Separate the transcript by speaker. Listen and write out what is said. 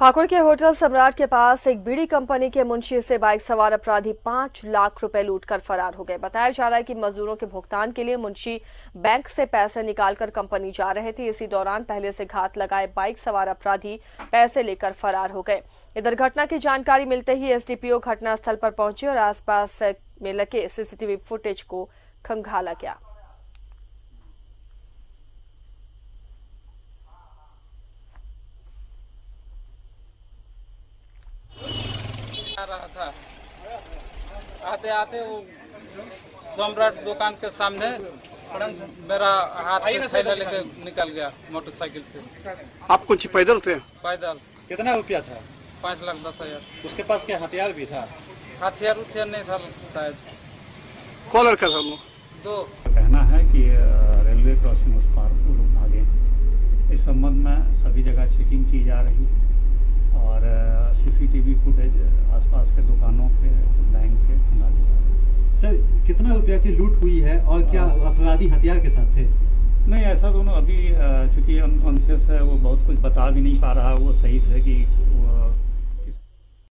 Speaker 1: पाकुड़ के होटल सम्राट के पास एक बीड़ी कंपनी के मुंशी से बाइक सवार अपराधी पाँच लाख रुपए लूटकर फरार हो गए। बताया जा रहा है कि मजदूरों के भुगतान के लिए मुंशी बैंक से पैसे निकालकर कंपनी जा रहे थे। इसी दौरान पहले से घात लगाए बाइक सवार अपराधी पैसे लेकर फरार हो गए। इधर घटना की जानकारी मिलते ही एसडीपीओ घटनास्थल पर पहुँचे और आसपास में लगे सीसीटीवी फुटेज को खंगाला गया।
Speaker 2: रहा था। आते आते वो सम्राट दुकान के सामने मेरा हाथ से थैला लेके निकल गया मोटरसाइकिल से।
Speaker 3: आप कुछ पैदल थे?
Speaker 2: पैदल।
Speaker 4: कितना रुपया था?
Speaker 2: पाँच लाख दस हज़ार।
Speaker 4: उसके पास क्या हथियार भी था?
Speaker 2: हथियार उथियार नहीं था शायद।
Speaker 3: कॉलर का था वो?
Speaker 2: दो।
Speaker 5: कहना है कि रेलवे क्रॉसिंग उस पार लोग भागे। इस संबंध में सभी जगह चेकिंग की जा रही। और सीसीटीवी फुटेज
Speaker 6: कितना रुपया की लूट हुई है और क्या अपराधी हथियार के साथ थे?
Speaker 5: नहीं ऐसा दोनों अभी चूँकि अनकॉन्शियस है वो बहुत कुछ बता भी नहीं पा रहा वो सही है कि